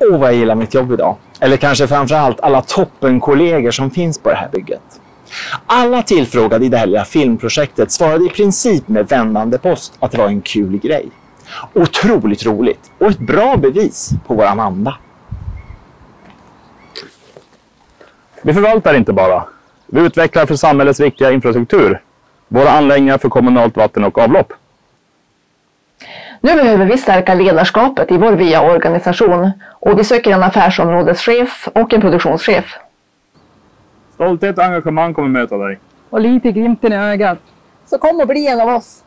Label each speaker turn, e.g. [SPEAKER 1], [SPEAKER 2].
[SPEAKER 1] Åh, vad jag gillar mitt jobb idag. Eller kanske framförallt alla toppenkollegor som finns på det här bygget. Alla tillfrågade i det här lilla filmprojektet svarade i princip med vändande post att det var en kul grej. Otroligt roligt och ett bra bevis på våran anda.
[SPEAKER 2] Vi förvaltar inte bara. Vi utvecklar för samhällets viktiga infrastruktur. Våra anläggningar för kommunalt vatten och avlopp.
[SPEAKER 3] Nu behöver vi stärka ledarskapet i vår VIA-organisation och vi söker en affärsområdeschef och en produktionschef.
[SPEAKER 2] Stolthet och engagemang kommer möta dig.
[SPEAKER 4] Och lite glimten i ögat.
[SPEAKER 3] Så kom och bli en av oss.